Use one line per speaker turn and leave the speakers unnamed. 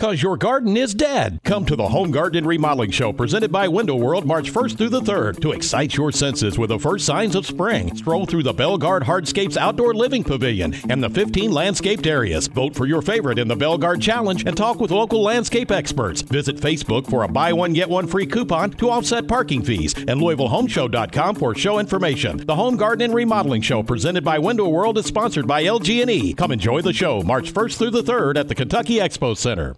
Cause your garden is dead. Come to the Home Garden Remodeling Show presented by Window World March 1st through the 3rd to excite your senses with the first signs of spring. Stroll through the Belgard Hardscapes Outdoor Living Pavilion and the 15 landscaped areas. Vote for your favorite in the Belgard Challenge and talk with local landscape experts. Visit Facebook for a buy one get one free coupon to offset parking fees and LouisvilleHomeShow.com for show information. The Home Garden and Remodeling Show presented by Window World is sponsored by LG&E. Come enjoy the show March 1st through the 3rd at the Kentucky Expo Center.